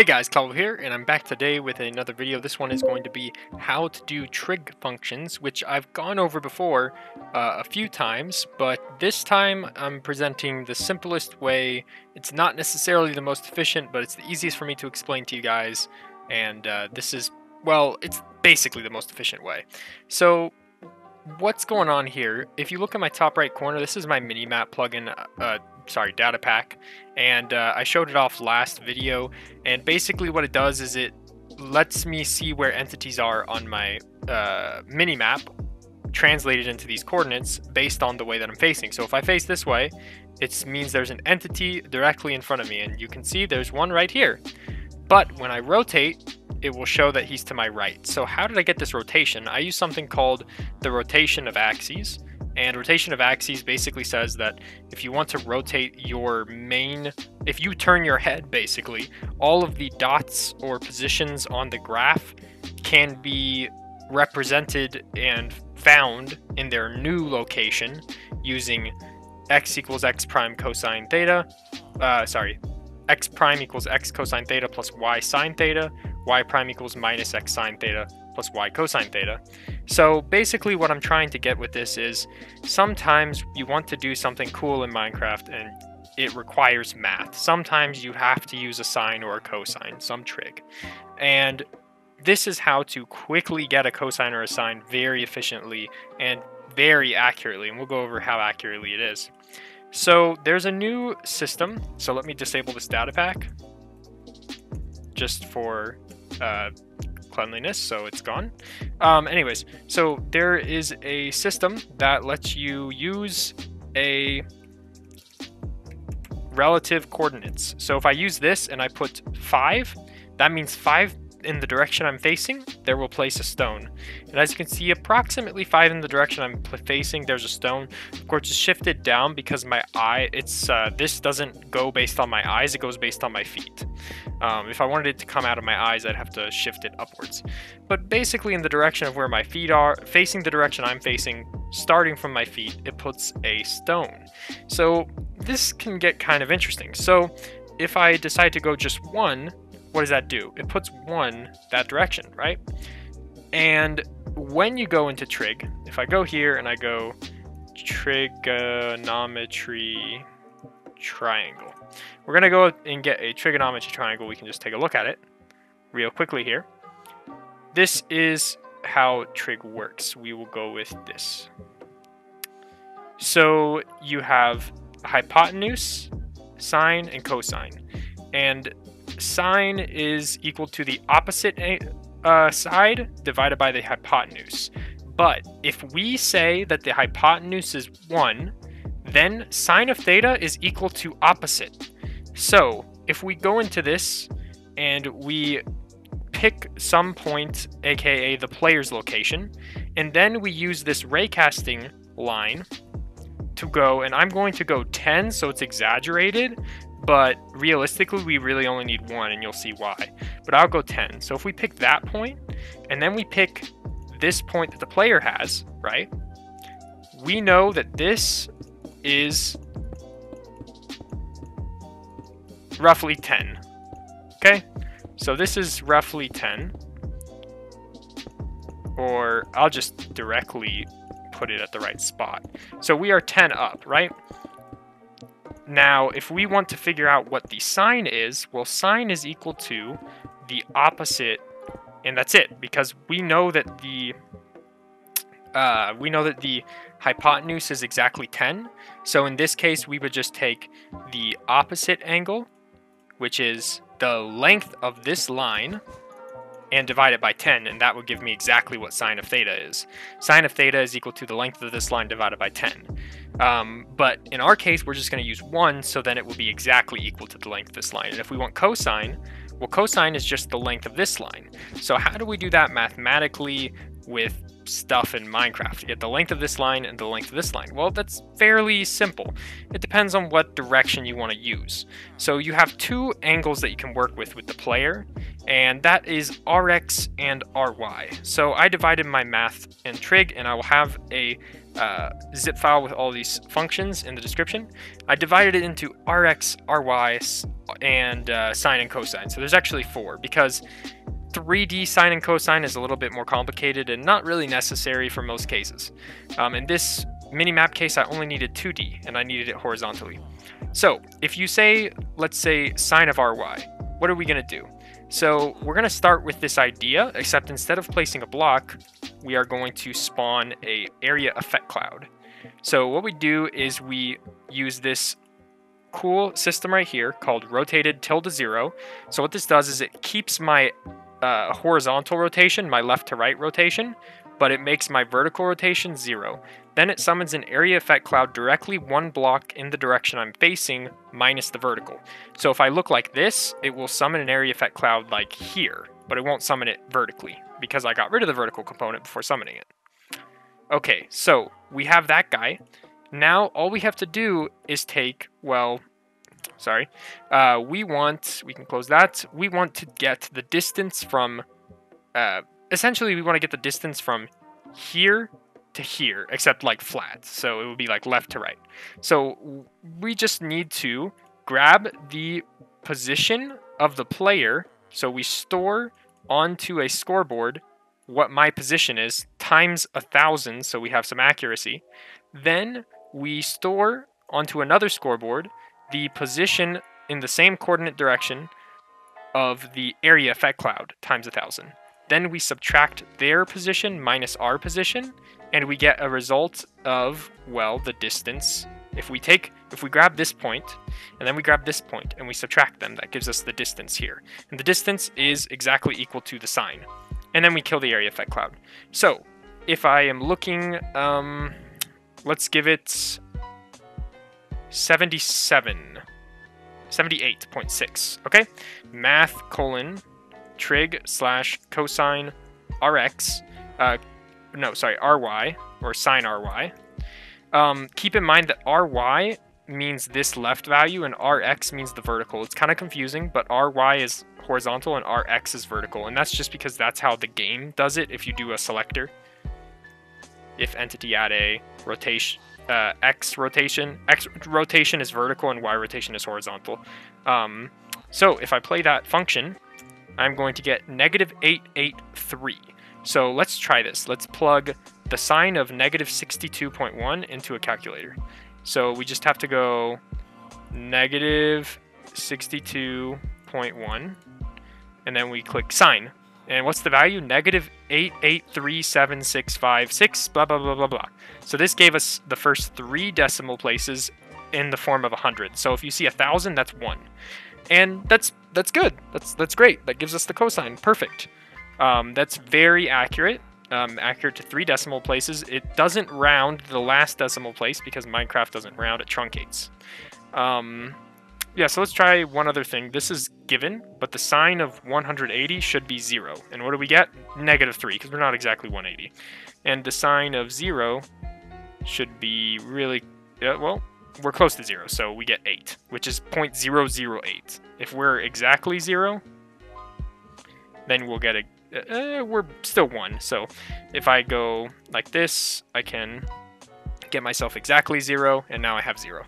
Hey guys, Cloud Wolf here, and I'm back today with another video. This one is going to be how to do trig functions, which I've gone over before uh, a few times, but this time I'm presenting the simplest way. It's not necessarily the most efficient, but it's the easiest for me to explain to you guys, and uh, this is, well, it's basically the most efficient way. So what's going on here, if you look at my top right corner, this is my Minimap plugin, uh, sorry, data pack, and uh, I showed it off last video, and basically what it does is it lets me see where entities are on my uh, Minimap translated into these coordinates based on the way that I'm facing. So if I face this way, it means there's an entity directly in front of me, and you can see there's one right here. But when I rotate, it will show that he's to my right. So how did I get this rotation? I use something called the rotation of axes. And rotation of axes basically says that if you want to rotate your main, if you turn your head basically, all of the dots or positions on the graph can be represented and found in their new location using x equals x prime cosine theta, uh, sorry, x prime equals x cosine theta plus y sine theta, y prime equals minus x sine theta plus y cosine theta. So basically what I'm trying to get with this is sometimes you want to do something cool in Minecraft and it requires math. Sometimes you have to use a sine or a cosine, some trig. And this is how to quickly get a cosine or a sine very efficiently and very accurately, and we'll go over how accurately it is. So there's a new system, so let me disable this data pack just for uh, cleanliness, so it's gone. Um, anyways, so there is a system that lets you use a relative coordinates. So if I use this and I put 5, that means 5 in the direction I'm facing, there will place a stone. And as you can see, approximately 5 in the direction I'm facing, there's a stone. Of course, it's shifted down because my eye, it's uh, this doesn't go based on my eyes, it goes based on my feet. Um, if I wanted it to come out of my eyes, I'd have to shift it upwards. But basically in the direction of where my feet are, facing the direction I'm facing, starting from my feet, it puts a stone. So this can get kind of interesting. So if I decide to go just one, what does that do? It puts one that direction, right? And when you go into trig, if I go here and I go trigonometry triangle, we're going to go and get a trigonometry triangle. We can just take a look at it real quickly here. This is how trig works. We will go with this. So you have hypotenuse, sine, and cosine. And sine is equal to the opposite uh, side divided by the hypotenuse. But if we say that the hypotenuse is 1, then sine of theta is equal to opposite. So if we go into this and we pick some point, aka the player's location, and then we use this raycasting line to go, and I'm going to go 10, so it's exaggerated, but realistically, we really only need one, and you'll see why. But I'll go 10. So if we pick that point, and then we pick this point that the player has, right? We know that this is roughly 10. Okay? So this is roughly 10. Or I'll just directly put it at the right spot. So we are 10 up, right? Now, if we want to figure out what the sine is, well, sine is equal to the opposite, and that's it, because we know that the uh, we know that the hypotenuse is exactly 10. So in this case, we would just take the opposite angle, which is the length of this line, and divide it by 10, and that would give me exactly what sine of theta is. Sine of theta is equal to the length of this line divided by 10. Um, but in our case, we're just going to use 1, so then it will be exactly equal to the length of this line. And if we want cosine, well, cosine is just the length of this line. So how do we do that mathematically with stuff in Minecraft to get the length of this line and the length of this line? Well, that's fairly simple. It depends on what direction you want to use. So you have two angles that you can work with with the player, and that is Rx and Ry. So I divided my math and trig, and I will have a uh, zip file with all these functions in the description. I divided it into Rx, Ry, and uh, sine and cosine. So there's actually four because 3D sine and cosine is a little bit more complicated and not really necessary for most cases. Um, in this mini-map case, I only needed 2D, and I needed it horizontally. So, if you say, let's say, sine of ry, what are we going to do? So, we're going to start with this idea, except instead of placing a block, we are going to spawn a area effect cloud. So, what we do is we use this cool system right here called rotated tilde zero. So what this does is it keeps my uh, horizontal rotation, my left to right rotation, but it makes my vertical rotation zero. Then it summons an area effect cloud directly one block in the direction I'm facing minus the vertical. So if I look like this, it will summon an area effect cloud like here, but it won't summon it vertically because I got rid of the vertical component before summoning it. Okay, so we have that guy. Now all we have to do is take, well, sorry. Uh, we want, we can close that. We want to get the distance from, uh, essentially we want to get the distance from here to here, except like flat. So it would be like left to right. So we just need to grab the position of the player. So we store onto a scoreboard what my position is times a thousand. So we have some accuracy. Then we store onto another scoreboard the position in the same coordinate direction of the area effect cloud times a thousand. Then we subtract their position minus our position, and we get a result of, well, the distance. If we take, if we grab this point, and then we grab this point, and we subtract them, that gives us the distance here. And the distance is exactly equal to the sine. And then we kill the area effect cloud. So, if I am looking, um, let's give it 77. 78.6. Okay? Math colon trig slash cosine rx. Uh, no, sorry, ry, or sine ry. Um, keep in mind that ry means this left value and rx means the vertical. It's kind of confusing, but ry is horizontal and rx is vertical. And that's just because that's how the game does it if you do a selector. If entity add a rotation uh, X rotation. X rotation is vertical and Y rotation is horizontal. Um, so if I play that function, I'm going to get negative 883. So let's try this. Let's plug the sine of negative 62.1 into a calculator. So we just have to go negative 62.1 and then we click sine. And what's the value? Negative 8837656, blah, blah, blah, blah, blah. So this gave us the first three decimal places in the form of 100. So if you see a 1,000, that's 1. And that's that's good. That's that's great. That gives us the cosine. Perfect. Um, that's very accurate. Um, accurate to three decimal places. It doesn't round the last decimal place because Minecraft doesn't round, it truncates. Um, yeah, so let's try one other thing. This is given, but the sine of 180 should be 0. And what do we get? Negative 3, because we're not exactly 180. And the sine of 0 should be really, yeah, well, we're close to 0, so we get 8, which is 0.008. If we're exactly 0, then we'll get a, uh, we're still 1. So if I go like this, I can get myself exactly 0, and now I have 0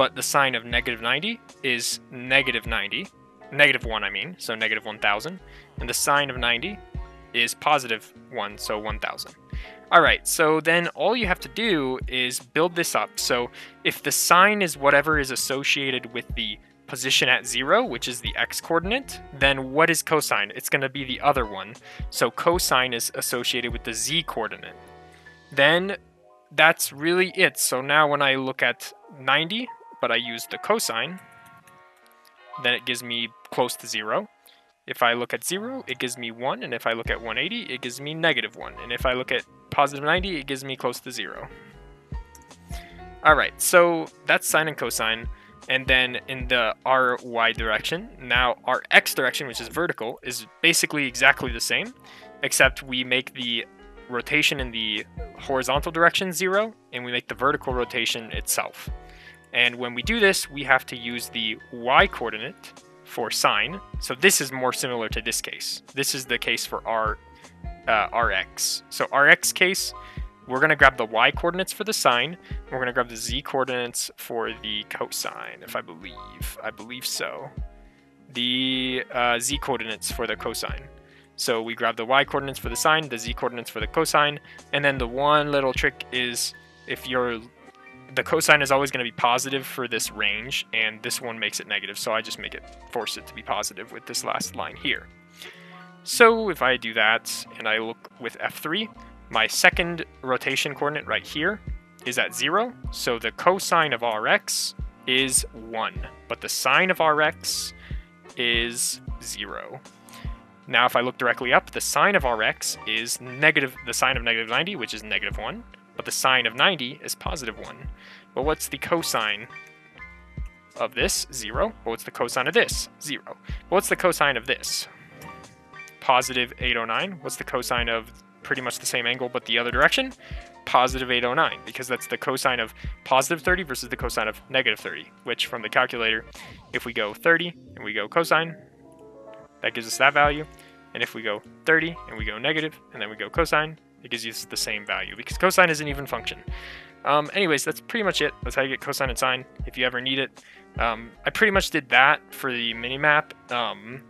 but the sine of negative 90 is negative 90, negative 1 I mean, so negative 1000, and the sine of 90 is positive 1, so 1000. Alright, so then all you have to do is build this up. So if the sine is whatever is associated with the position at 0, which is the x-coordinate, then what is cosine? It's going to be the other one. So cosine is associated with the z-coordinate. Then that's really it. So now when I look at 90, but I use the cosine, then it gives me close to 0. If I look at 0, it gives me 1, and if I look at 180, it gives me negative 1. And if I look at positive 90, it gives me close to 0. Alright, so that's sine and cosine. And then in the ry direction, now our x direction, which is vertical, is basically exactly the same, except we make the rotation in the horizontal direction 0, and we make the vertical rotation itself. And when we do this, we have to use the y coordinate for sine. So this is more similar to this case. This is the case for our uh, Rx. So Rx case, we're going to grab the y coordinates for the sine. We're going to grab the z coordinates for the cosine, if I believe. I believe so. The uh, z coordinates for the cosine. So we grab the y coordinates for the sine, the z coordinates for the cosine, and then the one little trick is if you're the cosine is always going to be positive for this range, and this one makes it negative, so I just make it force it to be positive with this last line here. So if I do that and I look with F3, my second rotation coordinate right here is at 0, so the cosine of Rx is 1, but the sine of Rx is 0. Now if I look directly up, the sine of Rx is negative, the sine of negative 90, which is negative 1, but the sine of 90 is positive 1. But what's the cosine of this? 0. what's the cosine of this? 0. what's the cosine of this? positive 809. What's the cosine of pretty much the same angle but the other direction? Positive 809, because that's the cosine of positive 30 versus the cosine of negative 30, which from the calculator, if we go 30 and we go cosine, that gives us that value. And if we go 30 and we go negative and then we go cosine, it gives you the same value because cosine is an even function. Um, anyways, that's pretty much it. That's how you get cosine and sine if you ever need it. Um, I pretty much did that for the minimap. Um,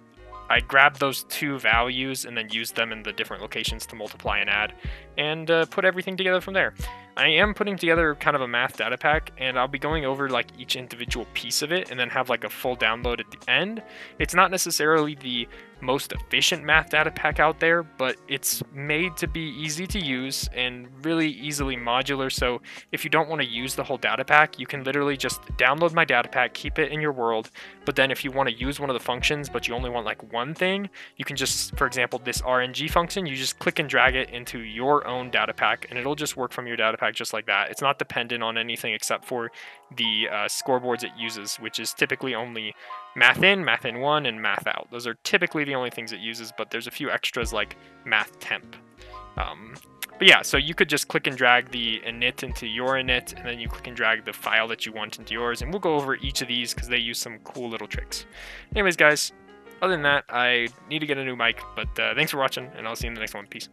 I grabbed those two values and then used them in the different locations to multiply and add, and uh, put everything together from there. I am putting together kind of a math data pack, and I'll be going over like each individual piece of it, and then have like a full download at the end. It's not necessarily the most efficient math data pack out there, but it's made to be easy to use and really easily modular. So if you don't want to use the whole data pack, you can literally just download my data pack, keep it in your world. But then if you want to use one of the functions, but you only want like one thing, you can just, for example, this RNG function, you just click and drag it into your own data pack and it'll just work from your data pack just like that. It's not dependent on anything except for the uh, scoreboards it uses, which is typically only math in, math in 1, and math out. Those are typically the only things it uses, but there's a few extras like math temp. Um, but yeah, so you could just click and drag the init into your init, and then you click and drag the file that you want into yours, and we'll go over each of these because they use some cool little tricks. Anyways, guys, other than that, I need to get a new mic, but uh, thanks for watching, and I'll see you in the next one. Peace.